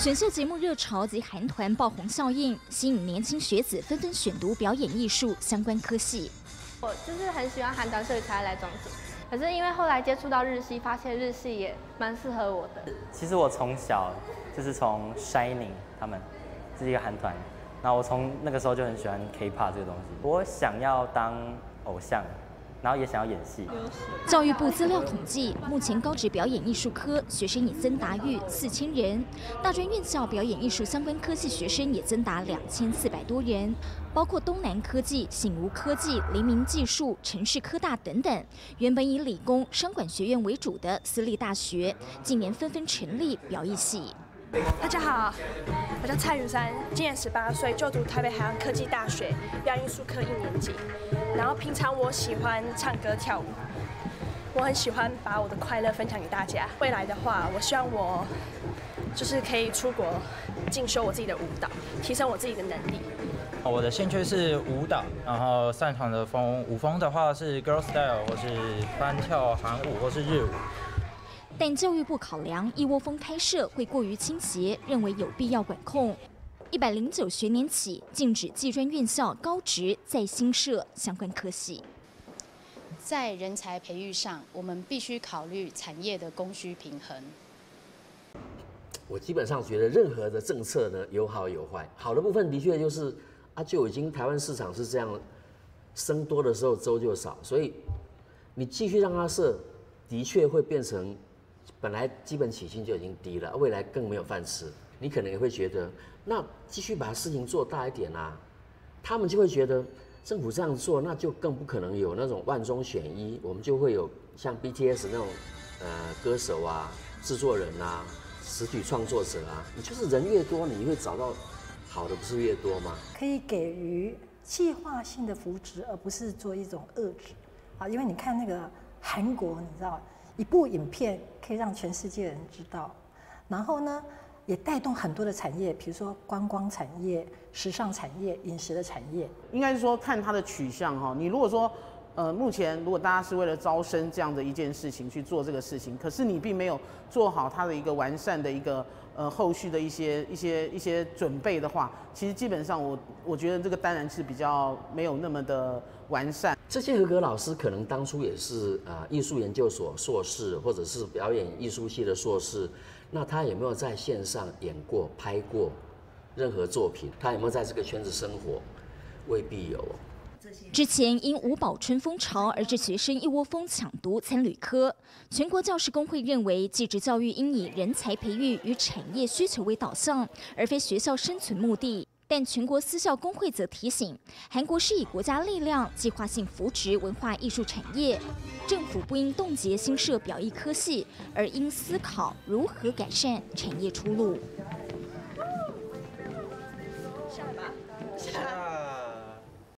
选秀节目热潮及韩团爆红效应，吸引年轻学子纷纷选读表演艺术相关科系。我就是很喜欢韩团，所以才来中职。可是因为后来接触到日系，发现日系也蛮适合我的。其实我从小就是从 Shining 他们是一个韩团，那我从那个时候就很喜欢 K-pop 这个东西。我想要当偶像。然后也想要演戏。教育部资料统计，目前高职表演艺术科学生已增达逾四千人，大专院校表演艺术相关科系学生也增达两千四百多人，包括东南科技、醒吾科技、黎明技术、城市科大等等。原本以理工、商管学院为主的私立大学，近年纷纷成立表艺系。大家好，我叫蔡雨珊，今年十八岁，就读台北海洋科技大学表演艺术科一年级。然后平常我喜欢唱歌跳舞，我很喜欢把我的快乐分享给大家。未来的话，我希望我就是可以出国进修我自己的舞蹈，提升我自己的能力。我的兴趣是舞蹈，然后擅长的风舞风的话是 girl style，或是翻跳韩舞，或是日舞。但教育部考量一窝蜂开设会过于倾斜，认为有必要管控。一百零九学年起禁止技专院校高职再新设相关科系。在人才培育上，我们必须考虑产业的供需平衡。我基本上觉得任何的政策呢有好有坏，好的部分的确就是啊，就已经台湾市场是这样，生多的时候粥就少，所以你继续让它设，的确会变成。本来基本起薪就已经低了，未来更没有饭吃。你可能也会觉得，那继续把事情做大一点啊。他们就会觉得，政府这样做，那就更不可能有那种万中选一。我们就会有像 BTS 那种，呃，歌手啊、制作人啊、实体创作者啊。你就是人越多，你会找到好的不是越多吗？可以给予计划性的扶持，而不是做一种遏制啊。因为你看那个韩国，你知道。一部影片可以让全世界人知道，然后呢，也带动很多的产业，比如说观光产业、时尚产业、饮食的产业。应该是说看它的取向哈。你如果说，呃，目前如果大家是为了招生这样的一件事情去做这个事情，可是你并没有做好它的一个完善的一个呃后续的一些一些一些准备的话，其实基本上我我觉得这个当然是比较没有那么的完善。这些合格老师可能当初也是啊艺术研究所硕士，或者是表演艺术系的硕士。那他有没有在线上演过、拍过任何作品？他有没有在这个圈子生活？未必有。之前因五保春风潮而致学生一窝蜂抢读参旅科，全国教师工会认为，技职教育应以人才培育与产业需求为导向，而非学校生存目的。但全国私校工会则提醒，韩国是以国家力量计划性扶植文化艺术产业，政府不应冻结新设表艺科系，而应思考如何改善产业出路。下吧，下。